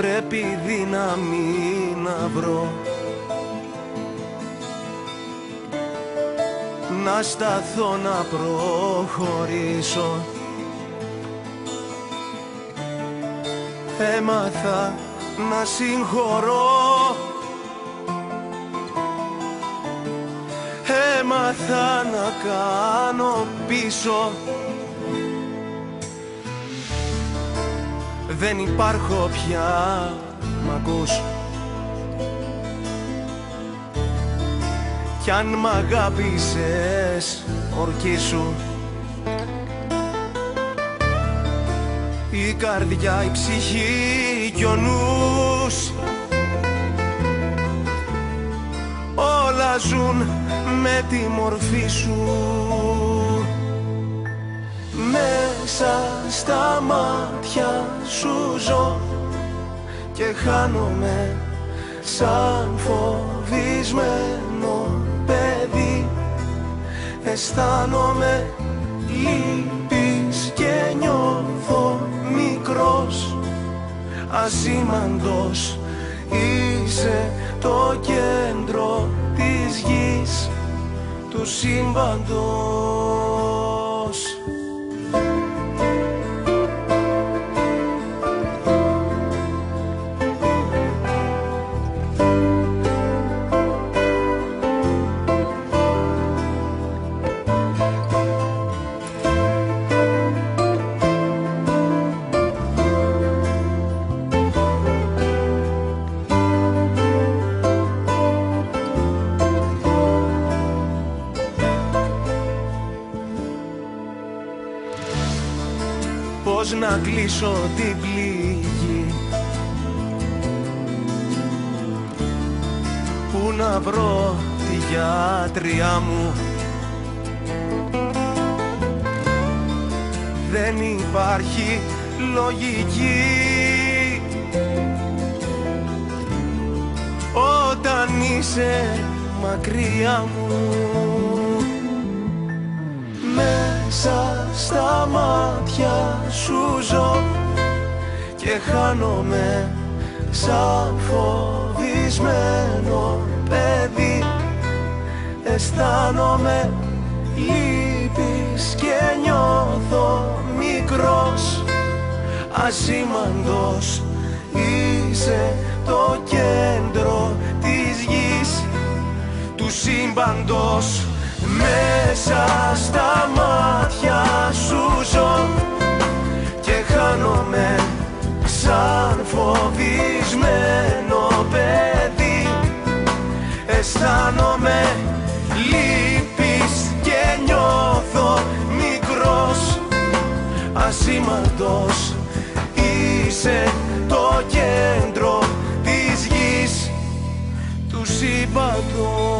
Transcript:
πρέπει δύναμη να βρω. Να σταθώ να προχωρήσω. Έμαθα να συγχωρώ. Έμαθα να κάνω πίσω Δεν υπάρχω πια, μ' ακούς; Κι αν μ' αγάπησες, ορκίσου Η καρδιά, η ψυχή κι ο νους. Όλα ζουν με τη μορφή σου Μέσα στα μάτια σου ζω Και χάνομαι σαν φοβισμένο παιδί. Αισθάνομαι λύπης και νιώθω μικρός. Ασήμαντος είσαι το κέντρο της γης του σύμπαντος Πώς να κλείσω την πληγή. Πού να βρω τη γιατριά μου. Δεν υπάρχει λογική. Όταν είσαι μακριά μου μέσα στα μάτια σου ζω και χάνομαι σαν φοβισμένο παιδί. Αισθάνομαι λύπης και νιώθω μικρός. Ασήμαντος είσαι το κέντρο της γης του σύμπαντος μέσα στα μάτια σου ζω και χάνομαι σαν φοβισμένο παιδί. Αισθάνομαι λύπης και νιώθω μικρός. Ασήμαντος είσαι το κέντρο της γης του σύμπαντος